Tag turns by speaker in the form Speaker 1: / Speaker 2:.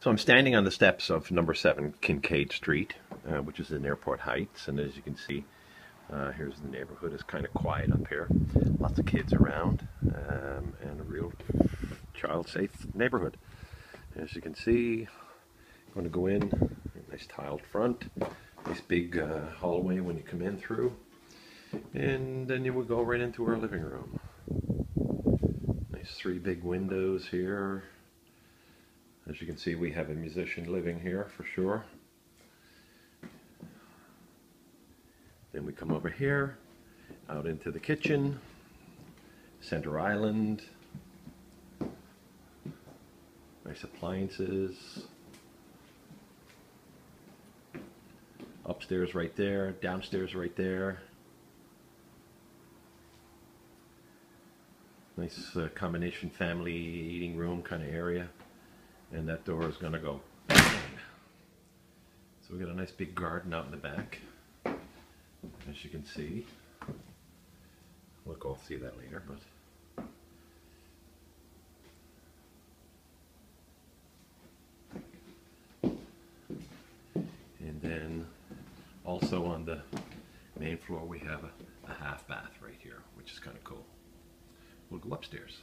Speaker 1: So I'm standing on the steps of number 7 Kincaid Street, uh, which is in Airport Heights, and as you can see, uh, here's the neighborhood. It's kind of quiet up here. Lots of kids around, um, and a real child-safe neighborhood. As you can see, I'm going to go in, nice tiled front, nice big uh, hallway when you come in through, and then you will go right into our living room. Nice three big windows here. As you can see, we have a musician living here for sure. Then we come over here, out into the kitchen, center island, nice appliances, upstairs right there, downstairs right there. Nice uh, combination family eating room kind of area and that door is going to go bang. So we got a nice big garden out in the back, as you can see. We'll go see that later, but and then also on the main floor we have a, a half bath right here, which is kind of cool. We'll go upstairs.